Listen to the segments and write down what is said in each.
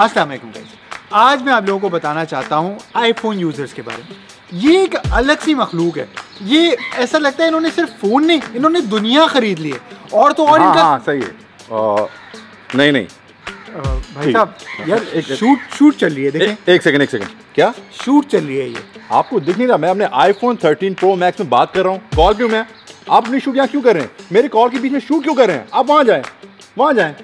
अस्सलाम वालेकुम आज मैं आप लोगों को बताना चाहता हूँ आईफोन यूज़र्स के बारे में। ये एक अलग सी मखलूक है। ये ऐसा लगता है इन्होंने सिर्फ़ फ़ोन नहीं इन्होंने दुनिया खरीद ली है। और तो और हाँ इनका हाँ सही है। आ, नहीं नहीं। भाई साहब यार एक शूट शूट चल रही है देखें। एक सेकंड एक सेकंड। क्या? शूट चल रही है ये। आपको दिख नहीं रहा मैं अपने आईफोन 13 प्रो मैक्स में बात कर रहा हूँ। कॉल क्यों मैं? आप अपनी शूट यहाँ क्यों कर रहे हैं? मेरे कॉल के बीच में शूट क्यों कर रहे हैं? आप वहाँ जाएँ वहाँ जाएँ।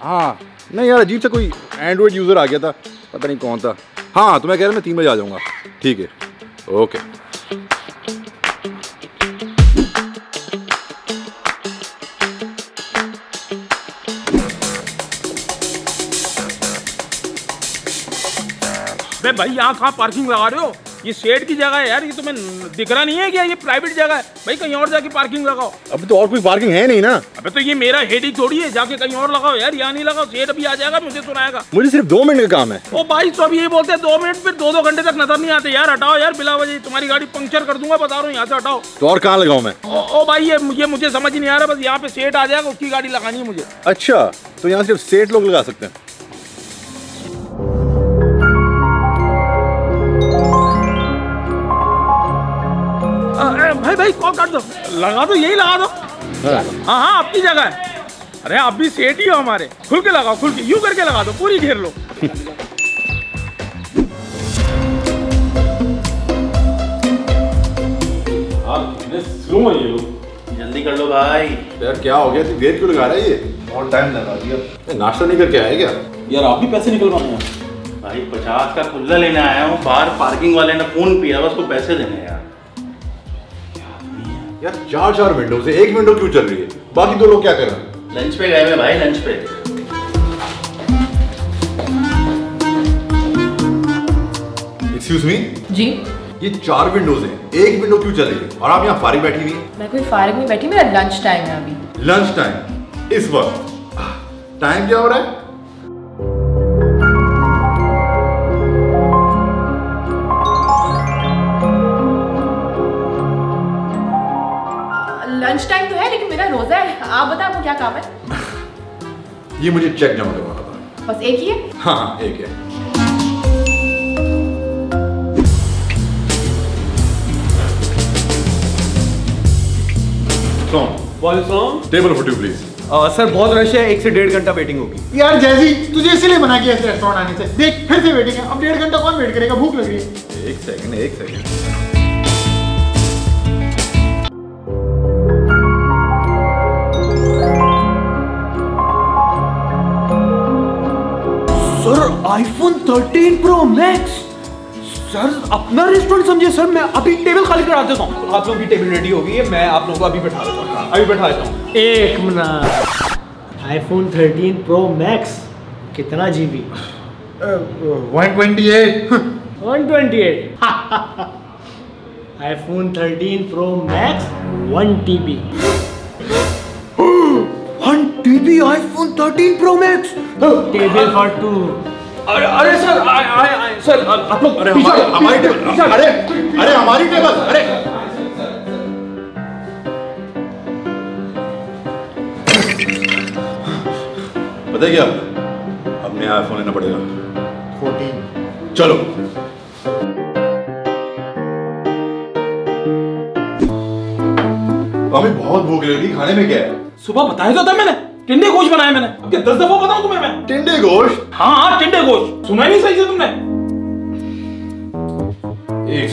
हाँ। नहीं यार, अजीब सा कोई एंड्रॉइड यूज़र आ गया था, पता नहीं कौन था। हाँ तो मैं कह रहा मैं तीन बजे आ जाऊँगा। ठीक है। ओके भाई, यहाँ कहाँ पार्किंग लगा रहे हो? ये शेड की जगह है यार ये तुम्हें दिख रहा नहीं है क्या? ये प्राइवेट जगह है। भाई कहीं और जाके पार्किंग लगाओ। अभी तो और कोई पार्किंग है नहीं ना? अबे तो ये मेरा हेडिक थोड़ी है जाके कहीं और लगाओ यार यहाँ नहीं लगाओ शेड अभी आ जाएगा मुझे सुनाएगा। मुझे सिर्फ़ दो मिनट का काम है। ओ भाई सब ये बोलते हैं दो मिनट फिर दो दो घंटे तक नज़र नहीं आते। यार हटाओ यार बिला वजह तुम्हारी गाड़ी पंक्चर कर दूँगा बता रहा हूँ यहाँ से हटाओ। तो और कहाँ लगाऊँ मैं? ओ, ओ भाई ये मुझे मुझे समझ नहीं आ रहा बस यहाँ पे सेट आ जाएगा उसकी गाड़ी लगानी है मुझे। अच्छा तो यहाँ सिर्फ़ सेठ लोग लगा सकते हैं। भाई भाई कॉल काट दो। लगा दो यही लगा दो। हाँ। हाँ आपकी जगह है। अरे आप भी सेठ ही हो हमारे। खुल के लगाओ खुल के। यूँ करके लगा दो पूरी घेर लो। स्लो है ये लोग। जल्दी कर लो भाई। यार क्या हो गया? देर क्यों लगा रहा है ये? बहुत टाइम लगा दिया। नाश्ता नहीं करके आया क्या? यार आप भी पैसे निकलवाने हैं। भाई पचास का खुल्ला लेने आया हूँ। बाहर पार्किंग वाले ने फ़ोन किया बस को पैसे देने यार। यार चार चार विंडो से एक विंडो क्यों चल रही है? बाकी दो लोग क्या कर रहे हैं? लंच पे गए भाई लंच पे। एक्सक्यूज मी जी। ये चार विंडोज़ हैं एक विंडो क्यों चल रही है? और आप यहाँ फारी बैठी हुई मैं कोई फारिग नहीं बैठी मेरा लंच टाइम है अभी। लंच टाइम इस वक्त। टाइम क्या हो रहा है? लंच टाइम तो है लेकिन मेरा रोजा है। आप बताएँ आपको क्या काम है? ये मुझे चेक जमा करवाना था। बस एक ही है? हाँ हाँ एक है table four two please sir बहुत रश है एक से डेढ़ घंटा वेटिंग होगी। यार जैसी तुझे इसीलिए मना किया इस रेस्टोरेंट आने से। देख फिर से वेटिंग है। अब डेढ़ घंटा कौन वेट करेगा? भूख लग रही है। एक सेकंड एक second iPhone 13 Pro Max sir अपना रेस्टोरेंट समझिए सर मैं अभी टेबल खाली करा देता हूँ। आप लोगों की टेबल रेडी हो गई है मैं आप लोगों को अभी बैठा देता हूँ। अभी बैठा देता हूँ। एक मिनट। आईफोन 13 प्रो मैक्स कितना GB one twenty eight 128 iPhone 13 Pro Max 1 TB one TB iPhone 13 Pro Max table for two अरे अरे सर आए आए आए सर आप लोग अरे हमारी हमारी टेबल। अरे अरे हमारी टेबल अरे। पता है क्या? अब नया आईफोन लेना पड़ेगा। फोर्टीन चलो। हमें बहुत भूख लगी। खाने में क्या है? सुबह बताया तो था मैंने। टिंडे गोश्त बनाया मैंने। अब दस दफ़ा बताऊँ तुम्हें मैं? टिंडे गोश्त? हाँ हाँ टिंडे गोश्त। सुना ही नहीं सही से तुमने। एक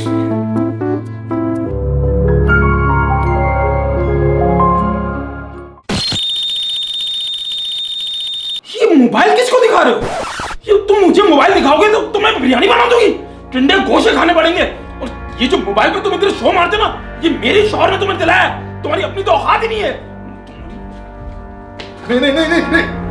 ये मोबाइल किसको दिखा रहे हो? ये तुम मुझे मोबाइल दिखाओगे तो तुम्हें बिरयानी बना दूँगी। टिंडे गोशे खाने पड़ेंगे। और ये जो मोबाइल पे तुम इतने शो मारते ना ये मेरे शौहर ने तुम्हें दिलाया तुम्हारी अपनी तो औकात ही नहीं है। नहीं नहीं नहीं नहीं नहीं